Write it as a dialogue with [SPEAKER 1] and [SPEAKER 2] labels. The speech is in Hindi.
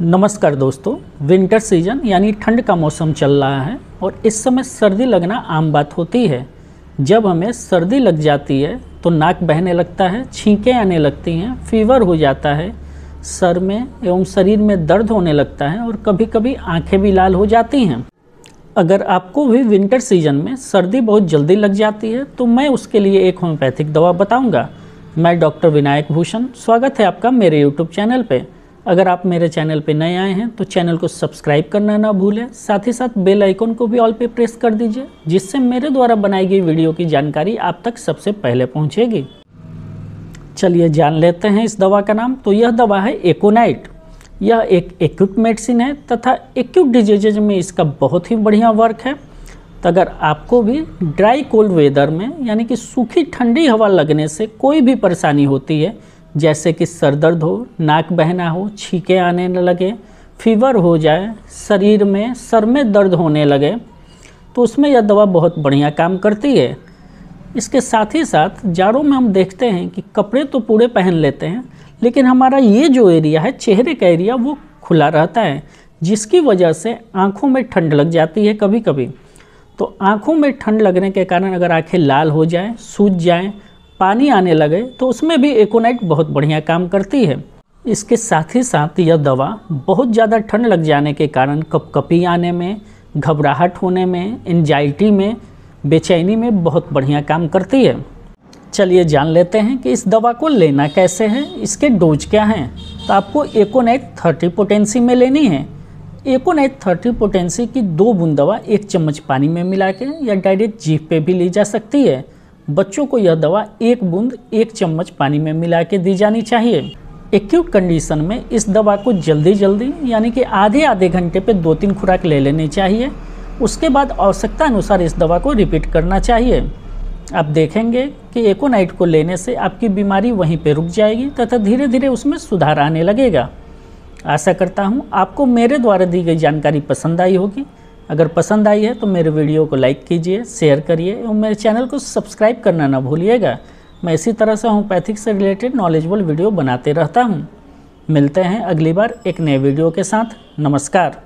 [SPEAKER 1] नमस्कार दोस्तों विंटर सीज़न यानी ठंड का मौसम चल रहा है और इस समय सर्दी लगना आम बात होती है। जब हमें सर्दी लग जाती है तो नाक बहने लगता है, छींकें आने लगती हैं फीवर हो जाता है, सर में एवं शरीर में दर्द होने लगता है और कभी कभी आँखें भी लाल हो जाती हैं। अगर आपको भी विंटर सीज़न में सर्दी बहुत जल्दी लग जाती है तो मैं उसके लिए एक होम्योपैथिक दवा बताऊँगा। मैं डॉक्टर विनायक भूषण, स्वागत है आपका मेरे यूट्यूब चैनल पे। अगर आप मेरे चैनल पे नए आए हैं तो चैनल को सब्सक्राइब करना ना भूलें। साथ ही साथ बेल आइकन को भी ऑल पे प्रेस कर दीजिए, जिससे मेरे द्वारा बनाई गई वीडियो की जानकारी आप तक सबसे पहले पहुंचेगी। चलिए जान लेते हैं इस दवा का नाम। तो यह दवा है एकोनाइट। यह एक एक्यूट मेडिसिन है, तथा एक्यूट डिजीजेज में इसका बहुत ही बढ़िया वर्क है। तो अगर आपको भी ड्राई कोल्ड वेदर में, यानी कि सूखी ठंडी हवा लगने से कोई भी परेशानी होती है जैसे कि सर दर्द हो, नाक बहना हो, छींके आने लगे, फीवर हो जाए, शरीर में, सर में दर्द होने लगे तो उसमें यह दवा बहुत बढ़िया काम करती है। इसके साथ ही साथ जाड़ों में हम देखते हैं कि कपड़े तो पूरे पहन लेते हैं, लेकिन हमारा ये जो एरिया है, चेहरे का एरिया, वो खुला रहता है, जिसकी वजह से आँखों में ठंड लग जाती है कभी कभी तो आँखों में ठंड लगने के कारण अगर आँखें लाल हो जाएँ, सूज जाएँ पानी आने लगे तो उसमें भी एकोनाइट बहुत बढ़िया काम करती है। इसके साथ ही साथ यह दवा बहुत ज़्यादा ठंड लग जाने के कारण कपकपी आने में, घबराहट होने में एनजाइटी में, बेचैनी में बहुत बढ़िया काम करती है। चलिए जान लेते हैं कि इस दवा को लेना कैसे है, इसके डोज क्या हैं। तो आपको एकोनाइट थर्टी पोटेंसी में लेनी है। एकोनाइट थर्टी पोटेंसी की दो बूंद दवा एक चम्मच पानी में मिला के या डायरेक्ट जीप पे भी ली जा सकती है। बच्चों को यह दवा एक बूंद, एक चम्मच पानी में मिला के दी जानी चाहिए। एक्यूट कंडीशन में इस दवा को जल्दी जल्दी यानी कि आधे आधे घंटे पे दो तीन खुराक ले लेनी चाहिए। उसके बाद आवश्यकता अनुसार इस दवा को रिपीट करना चाहिए। आप देखेंगे कि एकोनाइट को लेने से आपकी बीमारी वहीं पे रुक जाएगी तथा धीरे धीरे उसमें सुधार आने लगेगा। आशा करता हूँ आपको मेरे द्वारा दी गई जानकारी पसंद आई होगी। अगर पसंद आई है तो मेरे वीडियो को लाइक कीजिए, शेयर करिए और मेरे चैनल को सब्सक्राइब करना ना भूलिएगा। मैं इसी तरह से होम्योपैथिक से रिलेटेड नॉलेजबल वीडियो बनाते रहता हूँ। मिलते हैं अगली बार एक नए वीडियो के साथ। नमस्कार।